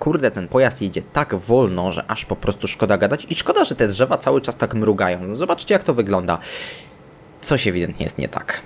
kurde, ten pojazd jedzie tak wolno, że aż po prostu szkoda gadać i szkoda, że te drzewa cały czas tak mrugają. No zobaczcie jak to wygląda. Coś ewidentnie jest nie tak.